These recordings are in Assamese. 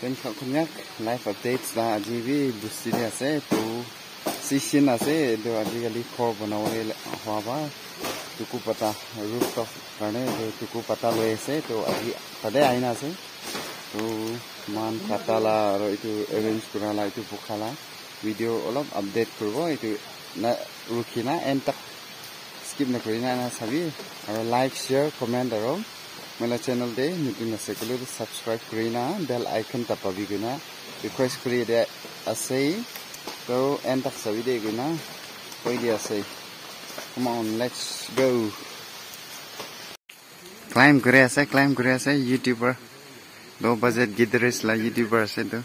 টেন খাওঁখনীয়াক লাইভ আপডেটছ বা আজি বি বস্তিৰে আছে তো চিচিন আছে এইটো আজিকালি খৰ বনাবলৈ হোৱা বা টুকু পাতা ৰুফ টপ কাৰণে টুকু পাতা লৈ আছে তো আজি তাতে আইন আছে তো মান কাটালা আৰু এইটো এৰেঞ্জ কৰালা এইটো পখালা ভিডিঅ' অলপ আপডেট কৰিব এইটো ৰখি না এণ্ড তাক স্কিপ নকৰি না চাবি আৰু লাইক শ্বেয়াৰ কমেণ্ট আৰু मेरा चैनल दे नुकिन सेकले सब्सक्राइब करीना बेल आइकन तपा भी गुना रिक्वेस्ट करी दे असे तो एंड तक सभी दे गुना कोई दे असे come on let's go climb करे असे क्लाइम करे असे यूट्यूबर दो बजट गिदरेस ला यूट्यूबर असे तो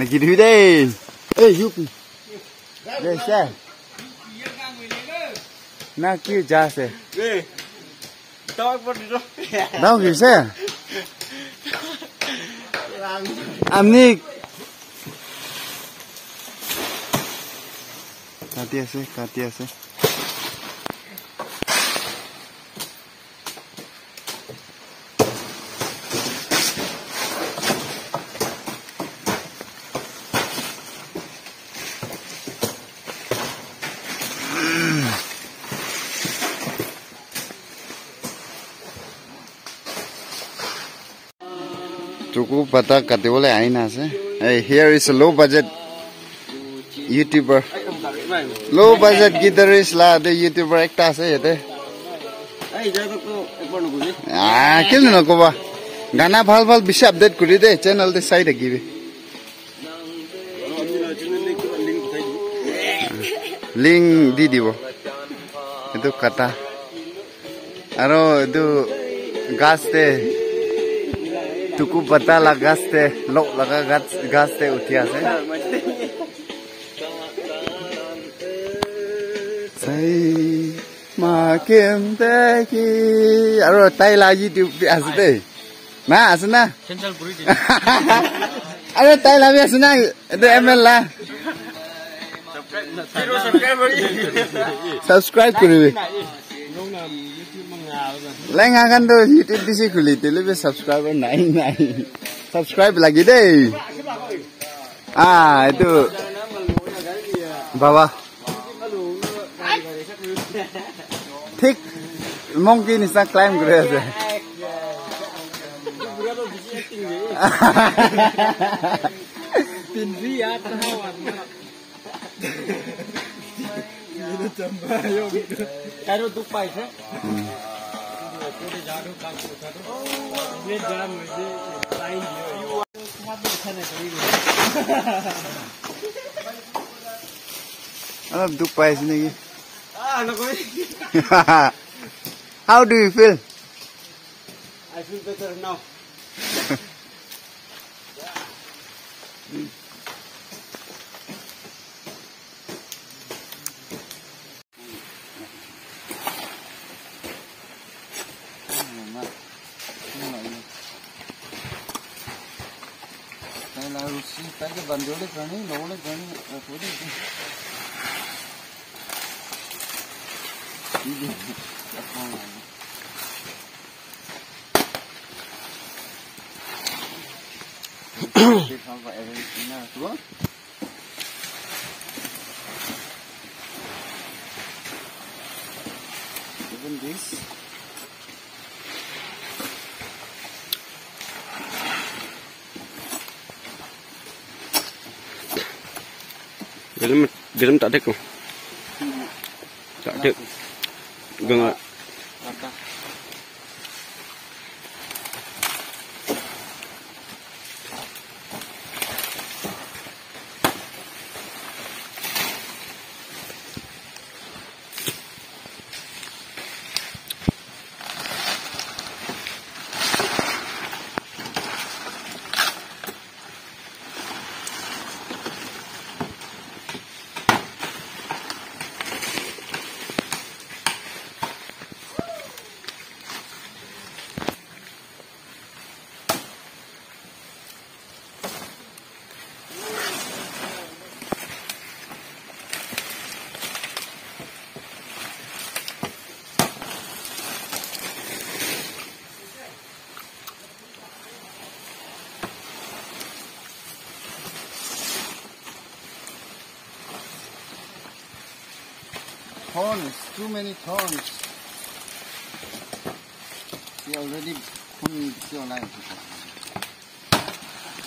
Nak gitu deh. Eh, yuk. Guys, ya. চা না কি যা আছে দাও কিছে আপনি কাটি আছে কাটি আছে পাতা কাটিবলৈ আইন আছে here is low' budget youtuber low' budget guitarist লা দে ইউটিউবাৰ একটা আছে ইয়াতে কেলে নকবা গানা ভাল ভাল বেছি আপডেট কৰি দে চেনেলতে চাই থাকিবি লিংক দি দিব এইটো কাটা আৰু এইটো तुको पता लगा से लो लगा गस गस से उठिया से। sai ma kem te ki aro tai la ji tu pi as te ma as na central puri ji aro tai la bi as na de ml la subscribe subscribe kuri Lengakan tuh YouTube di sini kulit lebih subscriber naik naik. Subscribe lagi deh. Ah itu bawah. Tik mungkin bisa klaim gue aja. Tinggi ya terhawan. Ini tambah yuk. Gitu. Kalau tupai sih. पूरे झाड़ू काम को ये जरा मुझे टाइम दियो। मत उठाने चाहिए अब दुख पाए ಬಂದೋಳೆ ಕಣಿ ನೋಳೆ ಕಣಿ Even this. Dilim tak ada ku. Tak ada. Gengak. thorns, too many thorns. They already hung still alive.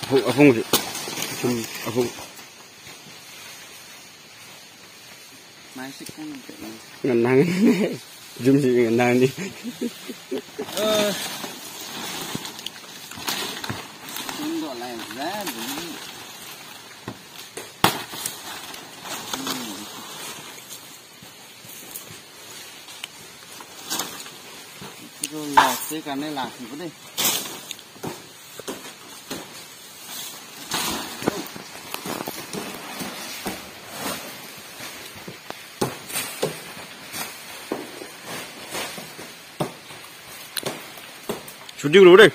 Hung, hung, hung, hung. Mai sẽ không làm chuyện Ngần năng Dùm gì ngần năng đi Không gọi là ra đúng লাগছে কানে লাগবে রে ছুটি গুলো রে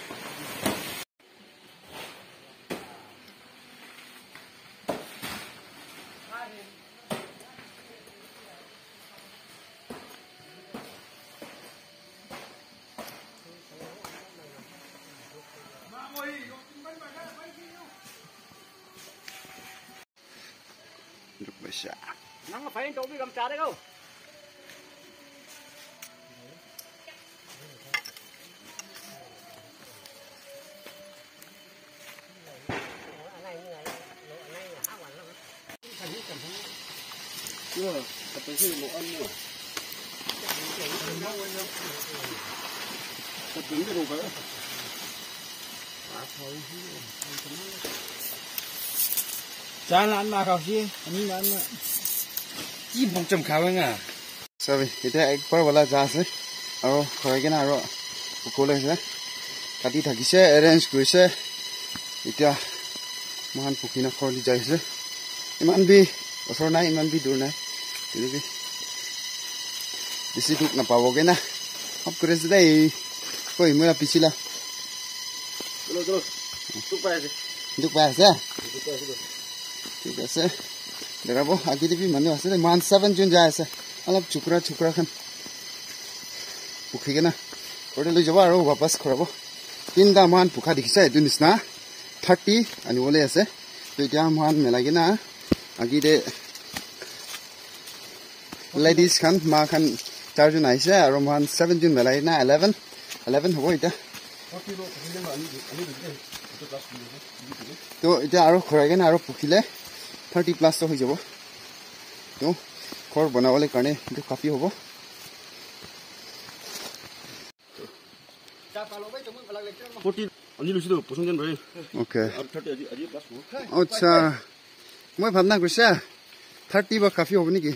bây giờ. Nắng phải chỗ bị cầm trà đấy không? Chưa, tập tới khi một ăn nữa. Tập đứng cái đồ vậy. Jangan nak এতিয়া একবাৰ বলা যা আছে। আৰু খৰাই কিনে আৰু সকলোৱে আছে কাটি থাকিছে এৰেঞ্জ কৰিছে। এতিয়া মহান নাখৰ দি যাইছে ইমান বি ওচৰ নাই ইমান বি দূৰ নাই। তেনেকৈ বেছি দুখ নাপাবগৈ না। সব কৰি আছে দেই। কৈ মই পিছিলা. দুখ পাই আছে। ঠিক আছে। দেখাব আগে দিবি মানুহ আছে মান ছেভেন জুন যাই আছে। অলপ চুকুৰা চুকুৰাখন পুখি কেনে ঘৰতে লৈ যাব আৰু ৱাপাছ তিনিটা মান পোখা দেখিছে এইটো নিচিনা। থাৰ্টি আনিবলৈ আছে। তো এতিয়া মান মেলাই কিনে আগিতে লেডিজ খান মা খান চাৰিজন আহিছে আৰু মান ছেভেন জুন মেলাই কিনে এলেভেন। এলেভেন হ'ব এতিয়া। তো এতিয়া আৰু ঘূৰাই কিনে আৰু পুখিলে। থাৰ্টি প্লাছটো হৈ যাব। তো ঘৰ বনাবলৈ কাৰণে এইটো কাপি হ'ব. আচ্ছা মই ভাবনা কৰিছে থাৰ্টি বা কাফি হ'ব নেকি?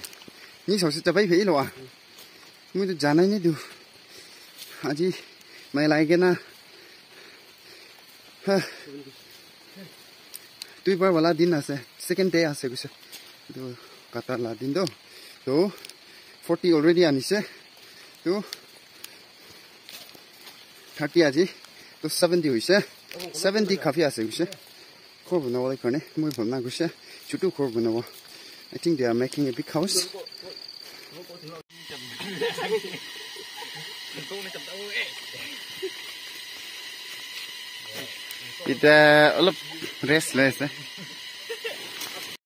নি চাউচি যাবাই ভেই লোৱা। মইতো জানাই নিদিওঁ আজি মাই না দুই বাৰ বোলা দিন আছে ছেকেণ্ড ডে আছে কৈছে এইটো কাটাৰ লা দিনটো তো ফৰ্টি অলৰেডি আনিছে তো থাৰ্টি আজি তো ছেভেণ্টি হৈছে ছেভেণ্টি কাফি আছে কৈছে ঘৰ বনাবলৈ কাৰণে মই ভাবনা গৈছে চুটো ঘৰ বনাব I think they are making a big house Bir de alıp resle.